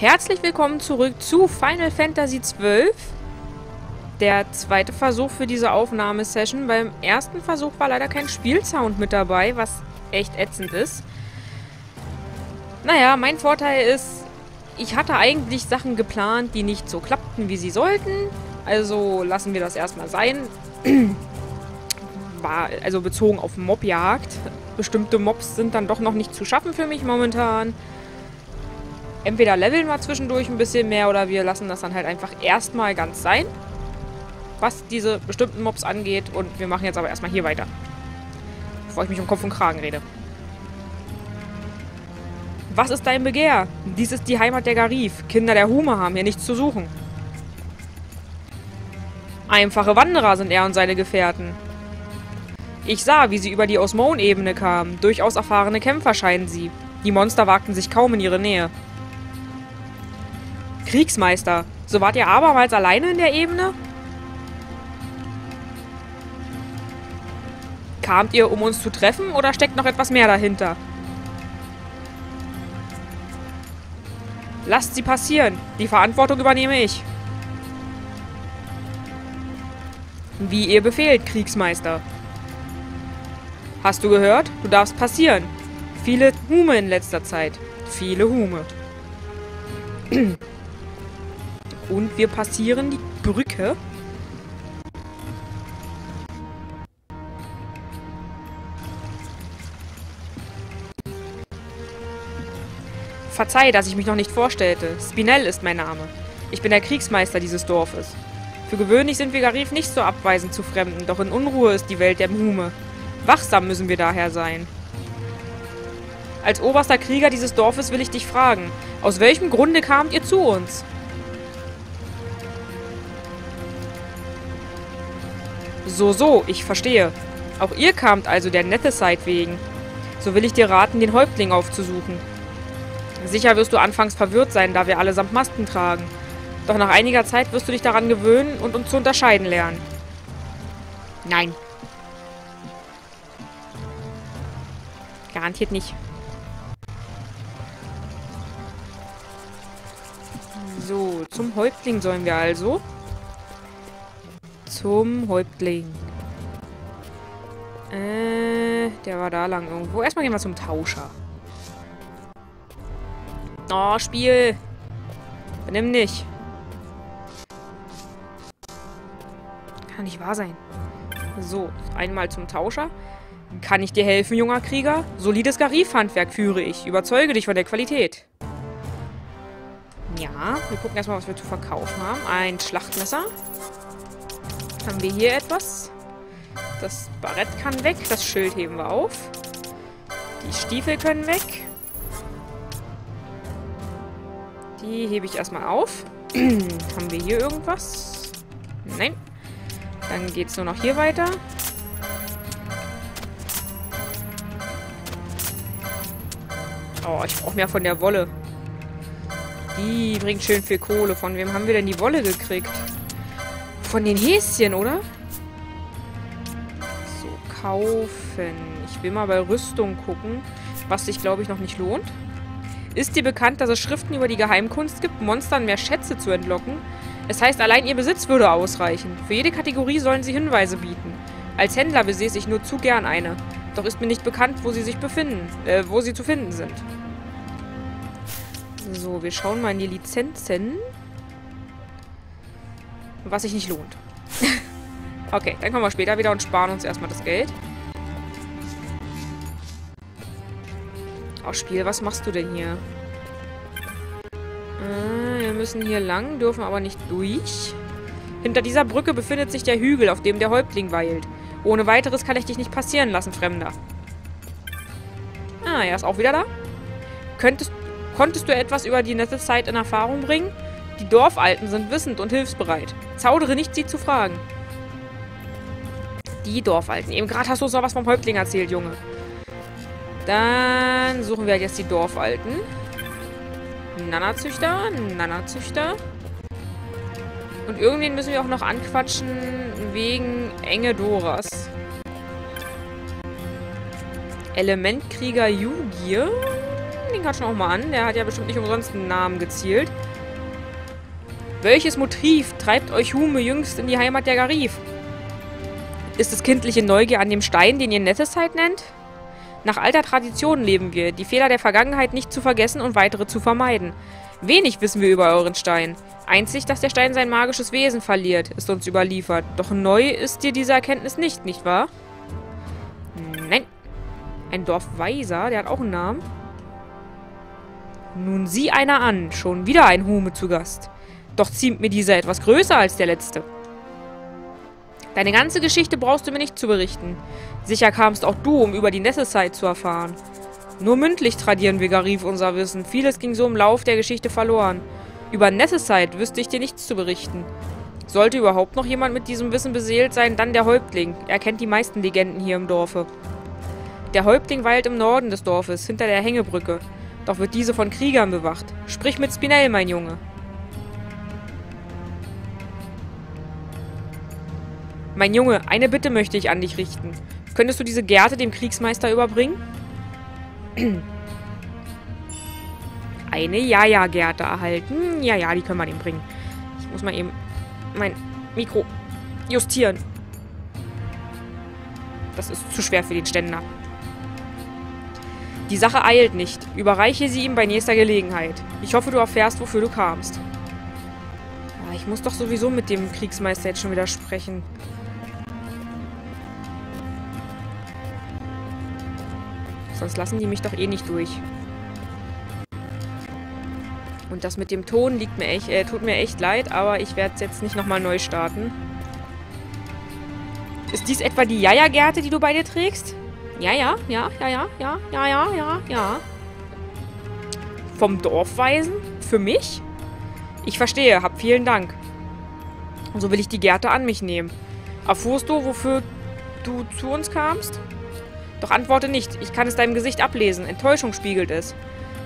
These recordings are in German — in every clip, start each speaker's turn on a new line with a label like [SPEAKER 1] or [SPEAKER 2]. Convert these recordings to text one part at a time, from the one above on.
[SPEAKER 1] Herzlich willkommen zurück zu Final Fantasy XII. Der zweite Versuch für diese Aufnahmesession. Beim ersten Versuch war leider kein Spielsound mit dabei, was echt ätzend ist. Naja, mein Vorteil ist, ich hatte eigentlich Sachen geplant, die nicht so klappten, wie sie sollten. Also lassen wir das erstmal sein. War also bezogen auf Mobjagd. Bestimmte Mobs sind dann doch noch nicht zu schaffen für mich momentan entweder leveln wir zwischendurch ein bisschen mehr oder wir lassen das dann halt einfach erstmal ganz sein, was diese bestimmten Mobs angeht. Und wir machen jetzt aber erstmal hier weiter, bevor ich mich um Kopf und Kragen rede. Was ist dein Begehr? Dies ist die Heimat der Garif. Kinder der Hume haben hier nichts zu suchen. Einfache Wanderer sind er und seine Gefährten. Ich sah, wie sie über die Osmone-Ebene kamen. Durchaus erfahrene Kämpfer scheinen sie. Die Monster wagten sich kaum in ihre Nähe. Kriegsmeister. So wart ihr abermals alleine in der Ebene? Kamt ihr, um uns zu treffen, oder steckt noch etwas mehr dahinter? Lasst sie passieren. Die Verantwortung übernehme ich. Wie ihr befehlt, Kriegsmeister. Hast du gehört? Du darfst passieren. Viele Hume in letzter Zeit. Viele Hume. Und wir passieren die Brücke. Verzeih, dass ich mich noch nicht vorstellte. Spinell ist mein Name. Ich bin der Kriegsmeister dieses Dorfes. Für gewöhnlich sind wir Garif nicht so abweisend zu Fremden, doch in Unruhe ist die Welt der Mume. Wachsam müssen wir daher sein. Als oberster Krieger dieses Dorfes will ich dich fragen, aus welchem Grunde kamt ihr zu uns? So, so, ich verstehe. Auch ihr kamt also der Neteside wegen. So will ich dir raten, den Häuptling aufzusuchen. Sicher wirst du anfangs verwirrt sein, da wir allesamt Masken tragen. Doch nach einiger Zeit wirst du dich daran gewöhnen und uns zu unterscheiden lernen. Nein. Garantiert nicht. So, zum Häuptling sollen wir also zum Häuptling. Äh, der war da lang irgendwo. Erstmal gehen wir zum Tauscher. Oh, Spiel. Benimm nicht. Kann nicht wahr sein. So, einmal zum Tauscher. Kann ich dir helfen, junger Krieger? Solides Garif-Handwerk führe ich. Überzeuge dich von der Qualität. Ja, wir gucken erstmal, was wir zu verkaufen haben. Ein Schlachtmesser. Haben wir hier etwas? Das Barett kann weg. Das Schild heben wir auf. Die Stiefel können weg. Die hebe ich erstmal auf. Haben wir hier irgendwas? Nein. Dann geht es nur noch hier weiter. Oh, ich brauche mehr von der Wolle. Die bringt schön viel Kohle. Von wem haben wir denn die Wolle gekriegt? Von den Häschen, oder? So, kaufen. Ich will mal bei Rüstung gucken, was sich, glaube ich, noch nicht lohnt. Ist dir bekannt, dass es Schriften über die Geheimkunst gibt, Monstern mehr Schätze zu entlocken? Es heißt, allein ihr Besitz würde ausreichen. Für jede Kategorie sollen sie Hinweise bieten. Als Händler besäße ich nur zu gern eine. Doch ist mir nicht bekannt, wo sie sich befinden, äh, wo sie zu finden sind. So, wir schauen mal in die Lizenzen was sich nicht lohnt. okay, dann kommen wir später wieder und sparen uns erstmal das Geld. Oh, Spiel, was machst du denn hier? Äh, wir müssen hier lang, dürfen aber nicht durch. Hinter dieser Brücke befindet sich der Hügel, auf dem der Häuptling weilt. Ohne weiteres kann ich dich nicht passieren lassen, Fremder. Ah, er ist auch wieder da. Könntest, konntest du etwas über die nette Zeit in Erfahrung bringen? Die Dorfalten sind wissend und hilfsbereit. Zaudere nicht, sie zu fragen. Die Dorfalten. Eben gerade hast du so was vom Häuptling erzählt, Junge. Dann suchen wir jetzt die Dorfalten. Nanazüchter, Nanazüchter. Und irgendwen müssen wir auch noch anquatschen wegen Enge Doras. Elementkrieger Jugier. den quatschen auch mal an. Der hat ja bestimmt nicht umsonst einen Namen gezielt. Welches Motiv treibt euch Hume jüngst in die Heimat der Garif? Ist es kindliche Neugier an dem Stein, den ihr Netteszeit nennt? Nach alter Tradition leben wir, die Fehler der Vergangenheit nicht zu vergessen und weitere zu vermeiden. Wenig wissen wir über euren Stein. Einzig, dass der Stein sein magisches Wesen verliert, ist uns überliefert. Doch neu ist dir diese Erkenntnis nicht, nicht wahr? Nein. Ein Dorfweiser, der hat auch einen Namen. Nun sieh einer an, schon wieder ein Hume zu Gast. Doch ziemt mir dieser etwas größer als der letzte. Deine ganze Geschichte brauchst du mir nicht zu berichten. Sicher kamst auch du, um über die Nessezeit zu erfahren. Nur mündlich tradieren wir Garif unser Wissen. Vieles ging so im Lauf der Geschichte verloren. Über Nessezeit wüsste ich dir nichts zu berichten. Sollte überhaupt noch jemand mit diesem Wissen beseelt sein, dann der Häuptling. Er kennt die meisten Legenden hier im Dorfe. Der Häuptling weilt im Norden des Dorfes, hinter der Hängebrücke. Doch wird diese von Kriegern bewacht. Sprich mit Spinell, mein Junge. Mein Junge, eine Bitte möchte ich an dich richten. Könntest du diese Gerte dem Kriegsmeister überbringen? Eine Ja-Ja-Gerte erhalten. Ja, ja, die können wir dem bringen. Ich muss mal eben mein Mikro justieren. Das ist zu schwer für den Ständer. Die Sache eilt nicht. Überreiche sie ihm bei nächster Gelegenheit. Ich hoffe, du erfährst, wofür du kamst. Ja, ich muss doch sowieso mit dem Kriegsmeister jetzt schon wieder sprechen. Sonst lassen die mich doch eh nicht durch. Und das mit dem Ton liegt mir echt, äh, tut mir echt leid, aber ich werde es jetzt nicht nochmal neu starten. Ist dies etwa die Jaja-Gerte, die du bei dir trägst? Ja, ja, ja, ja, ja, ja, ja, ja, ja, ja. Vom Dorfweisen? Für mich? Ich verstehe, hab vielen Dank. So will ich die Gerte an mich nehmen. Erfuhrst du, wofür du zu uns kamst? Doch antworte nicht, ich kann es deinem Gesicht ablesen. Enttäuschung spiegelt es.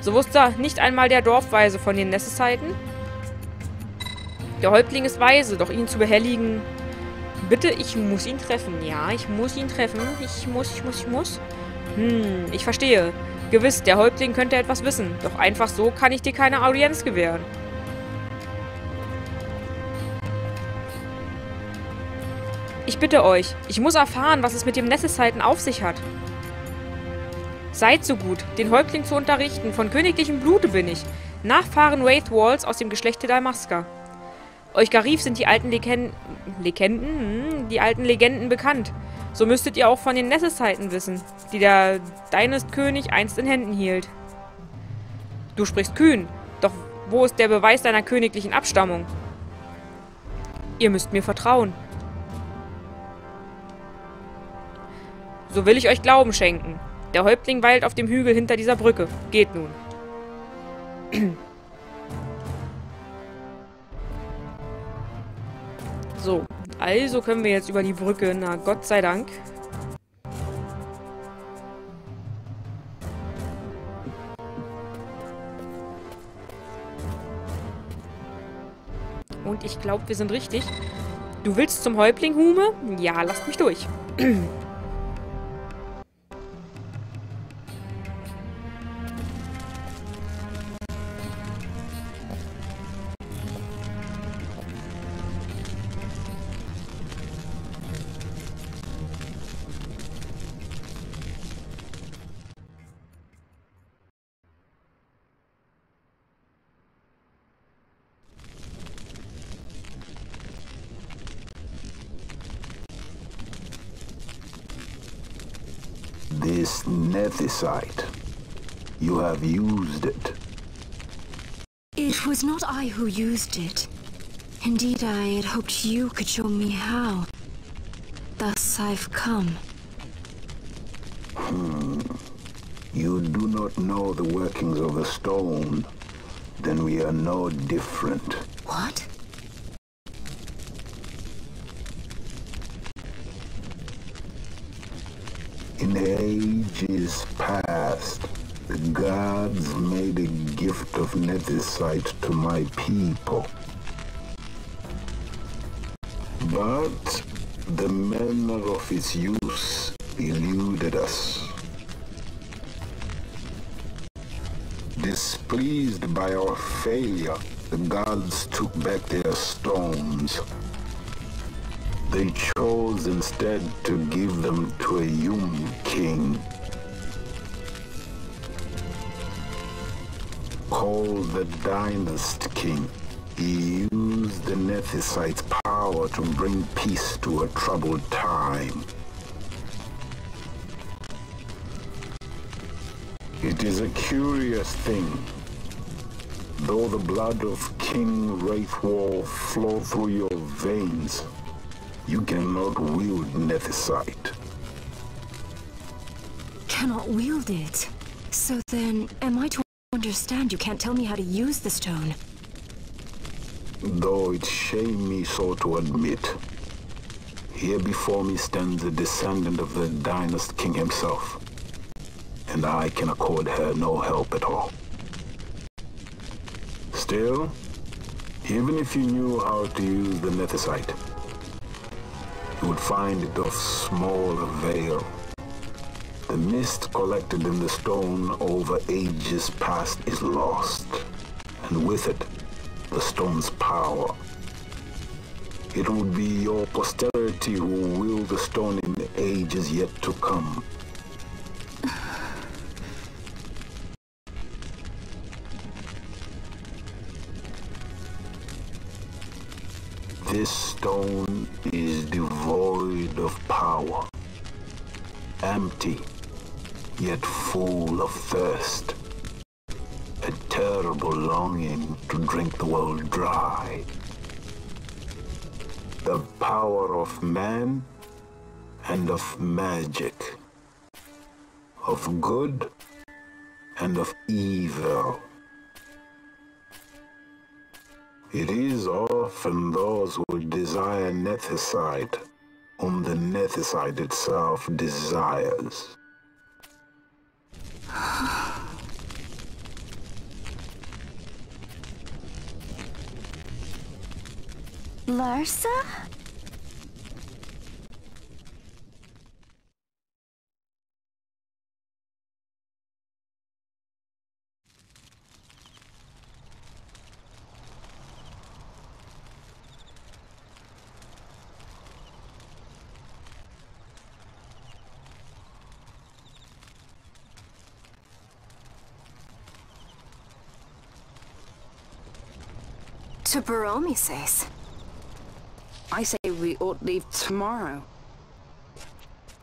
[SPEAKER 1] So wusste nicht einmal der Dorfweise von den Nesseszeiten. Der Häuptling ist weise, doch ihn zu behelligen... Bitte, ich muss ihn treffen. Ja, ich muss ihn treffen. Ich muss, ich muss, ich muss. Hm, ich verstehe. Gewiss, der Häuptling könnte etwas wissen. Doch einfach so kann ich dir keine Audienz gewähren. Ich bitte euch, ich muss erfahren, was es mit dem Nesseszeiten auf sich hat. Seid so gut, den Häuptling zu unterrichten. Von königlichem Blute bin ich. Nachfahren Wraith Walls aus dem Geschlechte Dalmaska. Euch Garif sind die alten Legenden, Legenden? Hm, die alten Legenden bekannt. So müsstet ihr auch von den Nesseszeiten wissen, die der Dynast-König einst in Händen hielt. Du sprichst kühn, doch wo ist der Beweis deiner königlichen Abstammung? Ihr müsst mir vertrauen. So will ich euch Glauben schenken. Der Häuptling weilt auf dem Hügel hinter dieser Brücke. Geht nun. So, also können wir jetzt über die Brücke. Na, Gott sei Dank. Und ich glaube, wir sind richtig. Du willst zum Häuptling, Hume? Ja, lasst mich durch.
[SPEAKER 2] nethicite. You have used it.
[SPEAKER 3] It was not I who used it. Indeed, I had hoped you could show me how. Thus I've come.
[SPEAKER 2] Hmm. You do not know the workings of the stone. Then we are no different.
[SPEAKER 3] What?
[SPEAKER 2] In ages past, the gods made a gift of nethicite to my people. But the manner of its use eluded us. Displeased by our failure, the gods took back their stones. They chose instead to give them to a human king. Called the Dynast King. He used the Nethicites' power to bring peace to a troubled time. It is a curious thing. Though the blood of King Wraithwall flow through your veins, you cannot wield Nethicite.
[SPEAKER 3] Cannot wield it. So then, am I to understand you can't tell me how to use the stone?
[SPEAKER 2] Though it shame me so to admit, here before me stands a descendant of the Dynast King himself, and I can accord her no help at all. Still, even if you knew how to use the Nethicite, you would find it of small avail. The mist collected in the stone over ages past is lost, and with it, the stone's power. It would be your posterity who wield the stone in the ages yet to come. This stone is devoid of power, empty, yet full of thirst. A terrible longing to drink the world dry. The power of man and of magic. Of good and of evil. It is often those who desire Nethicite whom the Nethicite itself desires.
[SPEAKER 3] Larsa? To Baromi says.
[SPEAKER 4] I say we ought leave tomorrow.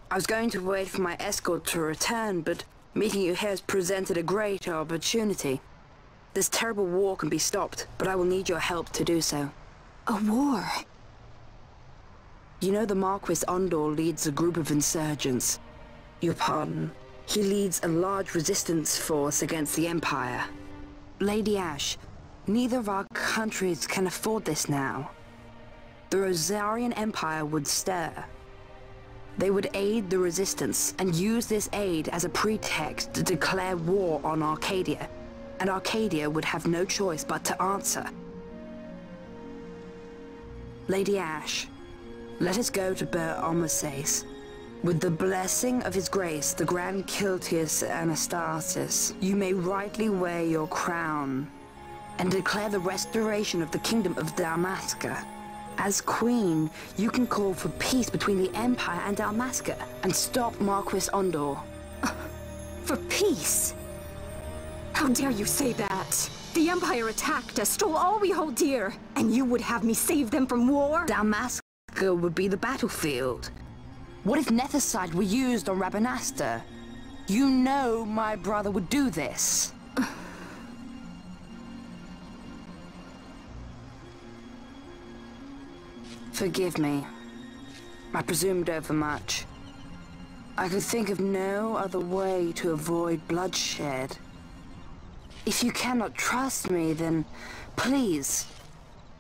[SPEAKER 4] I was going to wait for my escort to return, but meeting you here has presented a great opportunity. This terrible war can be stopped, but I will need your help to do so.
[SPEAKER 3] A war?
[SPEAKER 4] You know the Marquis Ondor leads a group of insurgents. Your pardon. He leads a large resistance force against the Empire. Lady Ash, neither of our countries can afford this now. The Rosarian Empire would stir. They would aid the resistance and use this aid as a pretext to declare war on Arcadia, and Arcadia would have no choice but to answer. Lady Ash, let us go to Ber Omases. With the blessing of his grace, the Grand Kiltius Anastasis, you may rightly wear your crown and declare the restoration of the kingdom of Dalmasca. As queen, you can call for peace between the Empire and Dalmasca and stop Marquis Ondor.
[SPEAKER 3] For peace? How dare you say that? The Empire attacked us, stole all we hold dear, and you would have me save them from war?
[SPEAKER 4] Dalmasca would be the battlefield. What if Nethicite were used on Rabanasta? You know my brother would do this. Forgive me. I presumed overmuch. I could think of no other way to avoid bloodshed. If you cannot trust me, then please,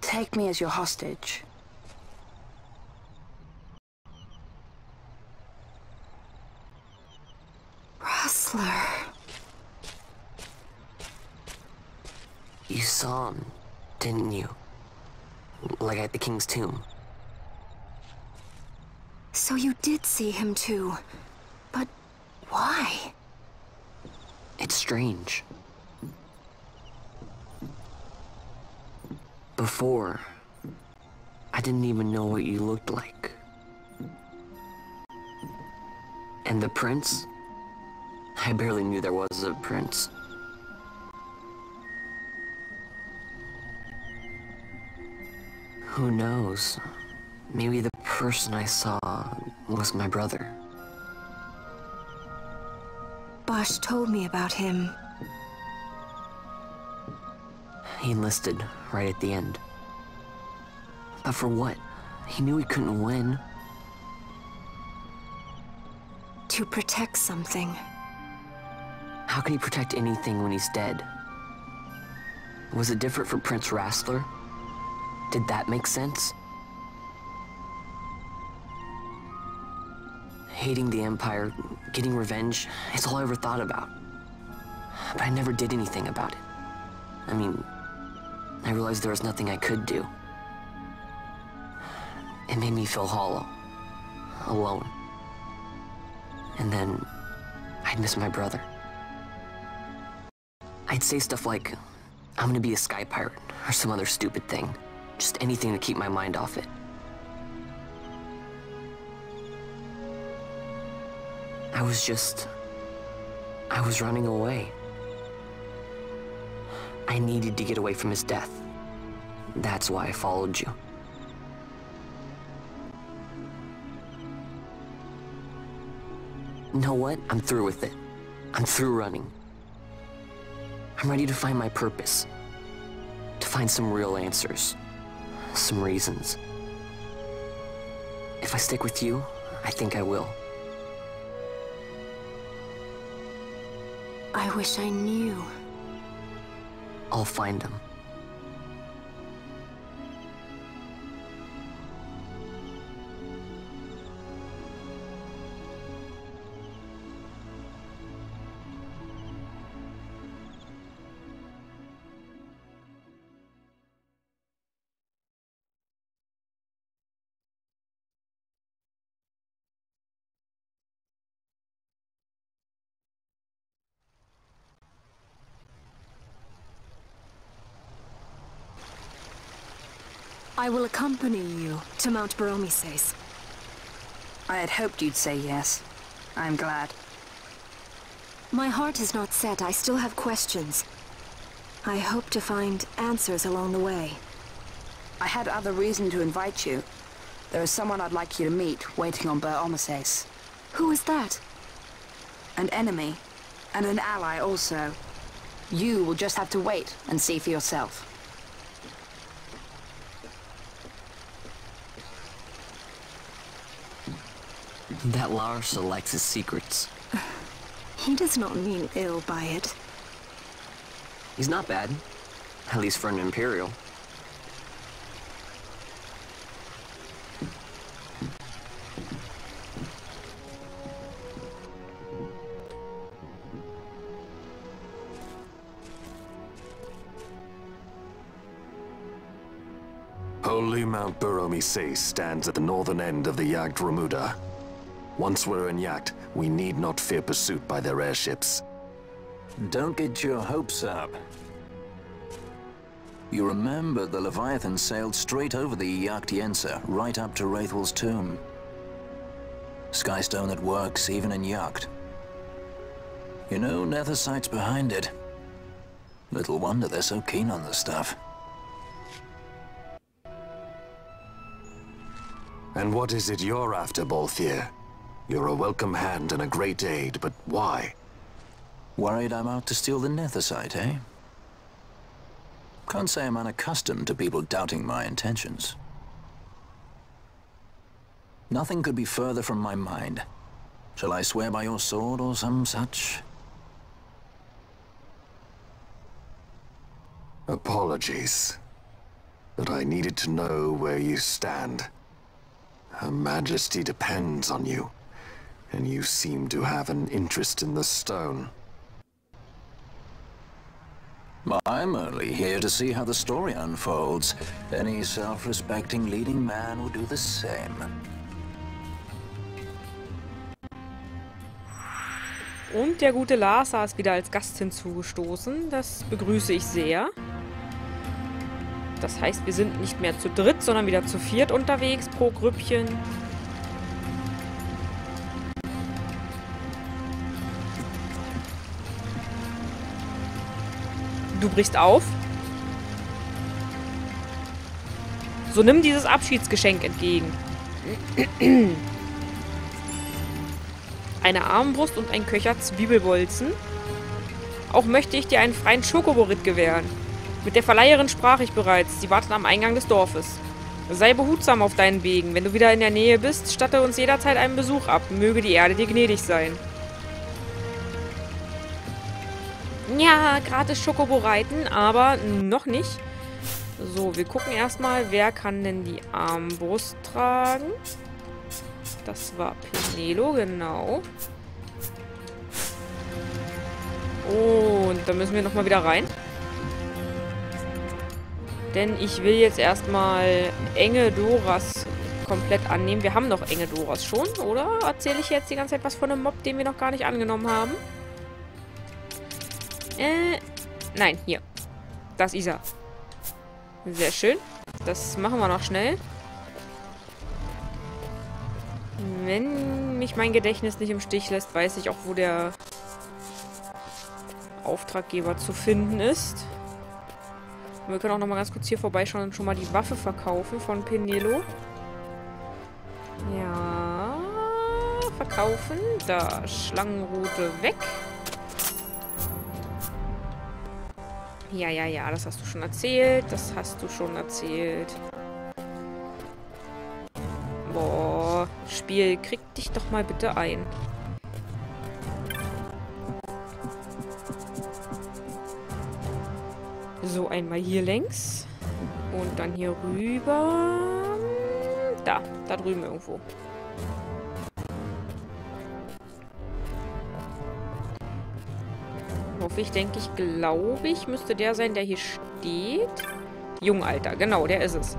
[SPEAKER 4] take me as your hostage.
[SPEAKER 3] Rustler.
[SPEAKER 5] You saw him, didn't you? Like at the king's tomb.
[SPEAKER 3] So you did see him too. But why?
[SPEAKER 5] It's strange. Before, I didn't even know what you looked like. And the prince? I barely knew there was a prince. Who knows? Maybe the person I saw was my brother.
[SPEAKER 3] Bosch told me about him.
[SPEAKER 5] He enlisted right at the end. But for what? He knew he couldn't win.
[SPEAKER 3] To protect something.
[SPEAKER 5] How can he protect anything when he's dead? Was it different for Prince Rastler? Did that make sense? Hating the Empire, getting revenge, it's all I ever thought about. But I never did anything about it. I mean, I realized there was nothing I could do. It made me feel hollow, alone. And then I'd miss my brother. I'd say stuff like, I'm gonna be a sky pirate, or some other stupid thing. Just anything to keep my mind off it. I was just... I was running away. I needed to get away from his death. That's why I followed you. know what? I'm through with it. I'm through running. I'm ready to find my purpose. To find some real answers. Some reasons. If I stick with you, I think I will.
[SPEAKER 3] I wish I knew.
[SPEAKER 5] I'll find him.
[SPEAKER 3] I will accompany you to Mount Baromises.
[SPEAKER 4] I had hoped you'd say yes. I'm glad.
[SPEAKER 3] My heart is not set. I still have questions. I hope to find answers along the way.
[SPEAKER 4] I had other reason to invite you. There is someone I'd like you to meet, waiting on Bur Omises.
[SPEAKER 3] Who is that?
[SPEAKER 4] An enemy, and an ally also. You will just have to wait and see for yourself.
[SPEAKER 5] That Larsa likes his secrets.
[SPEAKER 3] He does not mean ill by it.
[SPEAKER 5] He's not bad. At least for an Imperial.
[SPEAKER 2] Holy Mount Buromise stands at the northern end of the Yacht Remuda. Once we're in Yacht, we need not fear pursuit by their airships.
[SPEAKER 6] Don't get your hopes up. You remember the Leviathan sailed straight over the Yacht right up to Wraithwell's tomb. Skystone that works even in Yacht. You know, Nethersight's behind it. Little wonder they're so keen on the stuff.
[SPEAKER 2] And what is it you're after, Balthier? You're a welcome hand and a great aid, but why?
[SPEAKER 6] Worried I'm out to steal the Nethersite, eh? Can't say I'm unaccustomed to people doubting my intentions. Nothing could be further from my mind. Shall I swear by your sword or some such?
[SPEAKER 2] Apologies. But I needed to know where you stand. Her Majesty depends on you, and you seem to have an interest in the stone.
[SPEAKER 6] I'm only here to see how the story unfolds. Any self-respecting leading man would do the same.
[SPEAKER 1] Und der gute Larsa ist wieder als Gast hinzugestoßen. Das begrüße ich sehr. Das heißt, wir sind nicht mehr zu dritt, sondern wieder zu viert unterwegs pro Grüppchen. Du brichst auf. So nimm dieses Abschiedsgeschenk entgegen. Eine Armbrust und ein Köcher Zwiebelbolzen. Auch möchte ich dir einen freien Schokoborit gewähren. Mit der Verleiherin sprach ich bereits. Sie wartet am Eingang des Dorfes. Sei behutsam auf deinen Wegen. Wenn du wieder in der Nähe bist, statte uns jederzeit einen Besuch ab. Möge die Erde dir gnädig sein. Ja, gratis Schokobo reiten, aber noch nicht. So, wir gucken erstmal, wer kann denn die Armbrust tragen. Das war Penelo, genau. Und da müssen wir nochmal wieder rein. Denn ich will jetzt erstmal enge Doras komplett annehmen. Wir haben noch enge Doras schon, oder? Erzähle ich jetzt die ganze Zeit was von einem Mob, den wir noch gar nicht angenommen haben? Nein, hier. Das ist er. Sehr schön. Das machen wir noch schnell. Wenn mich mein Gedächtnis nicht im Stich lässt, weiß ich auch, wo der Auftraggeber zu finden ist. Und wir können auch noch mal ganz kurz hier vorbeischauen und schon mal die Waffe verkaufen von Penelo. Ja, verkaufen. Da, Schlangenrute weg. Ja, ja, ja, das hast du schon erzählt. Das hast du schon erzählt. Boah, Spiel, krieg dich doch mal bitte ein. So, einmal hier längs. Und dann hier rüber. Da, da drüben irgendwo. Ich, denke ich, glaube ich, müsste der sein, der hier steht. Jungalter, genau, der ist es.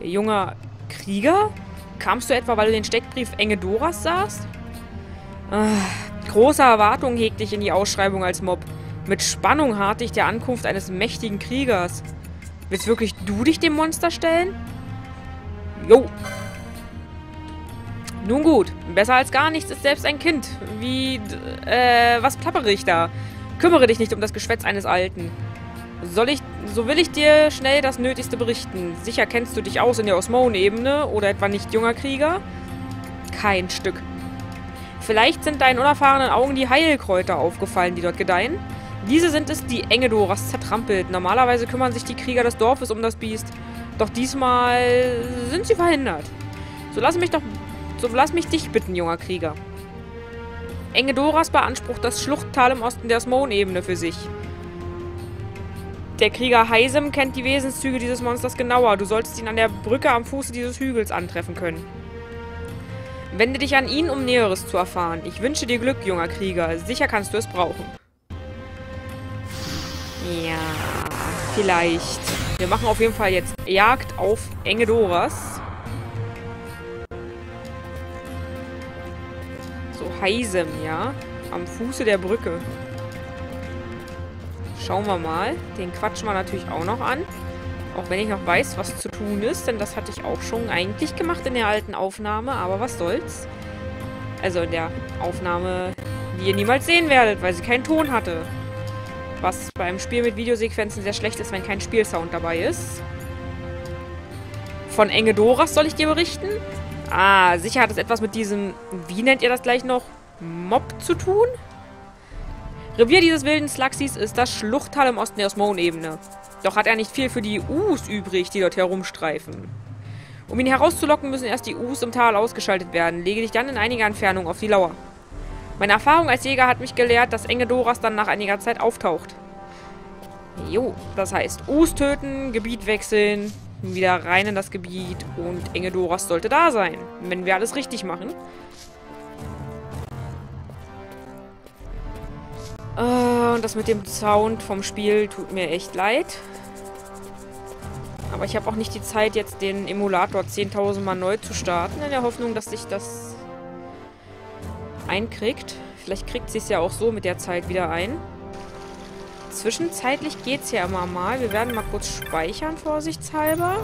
[SPEAKER 1] Junger Krieger? Kamst du etwa, weil du den Steckbrief Enge Doras sahst? Ah, große Erwartungen hegte ich in die Ausschreibung als Mob. Mit Spannung harrte ich der Ankunft eines mächtigen Kriegers. Willst wirklich du dich dem Monster stellen? Jo. Nun gut, besser als gar nichts ist selbst ein Kind. Wie, äh, was plappere ich da? Kümmere dich nicht um das Geschwätz eines Alten. Soll ich, so will ich dir schnell das Nötigste berichten. Sicher kennst du dich aus in der Osmone-Ebene oder etwa nicht junger Krieger? Kein Stück. Vielleicht sind deinen unerfahrenen Augen die Heilkräuter aufgefallen, die dort gedeihen? Diese sind es, die Engedoras zertrampelt. Normalerweise kümmern sich die Krieger des Dorfes um das Biest. Doch diesmal sind sie verhindert. So lass mich doch... So lass mich dich bitten, junger Krieger. Engedoras beansprucht das Schluchttal im Osten der Smone-Ebene für sich. Der Krieger Heisem kennt die Wesenszüge dieses Monsters genauer. Du solltest ihn an der Brücke am Fuße dieses Hügels antreffen können. Wende dich an ihn, um Näheres zu erfahren. Ich wünsche dir Glück, junger Krieger. Sicher kannst du es brauchen. Ja, vielleicht. Wir machen auf jeden Fall jetzt Jagd auf Engedoras. So Heisem, ja. Am Fuße der Brücke. Schauen wir mal. Den quatschen wir natürlich auch noch an. Auch wenn ich noch weiß, was zu tun ist. Denn das hatte ich auch schon eigentlich gemacht in der alten Aufnahme. Aber was soll's. Also in der Aufnahme, die ihr niemals sehen werdet, weil sie keinen Ton hatte. Was beim Spiel mit Videosequenzen sehr schlecht ist, wenn kein Spielsound dabei ist. Von Engedoras soll ich dir berichten? Ah, sicher hat es etwas mit diesem, wie nennt ihr das gleich noch, Mob zu tun? Revier dieses wilden Slaxis ist das Schluchttal im Osten der Osmone-Ebene. Doch hat er nicht viel für die Us übrig, die dort herumstreifen. Um ihn herauszulocken, müssen erst die Us im Tal ausgeschaltet werden. Lege dich dann in einiger Entfernung auf die Lauer. Meine Erfahrung als Jäger hat mich gelehrt, dass enge Doras dann nach einiger Zeit auftaucht. Jo, das heißt, Us töten, Gebiet wechseln, wieder rein in das Gebiet und enge Doras sollte da sein, wenn wir alles richtig machen. Und das mit dem Sound vom Spiel tut mir echt leid. Aber ich habe auch nicht die Zeit, jetzt den Emulator 10.000 Mal neu zu starten, in der Hoffnung, dass sich das einkriegt. Vielleicht kriegt sie es ja auch so mit der Zeit wieder ein. Zwischenzeitlich geht's ja immer mal. Wir werden mal kurz speichern, vorsichtshalber.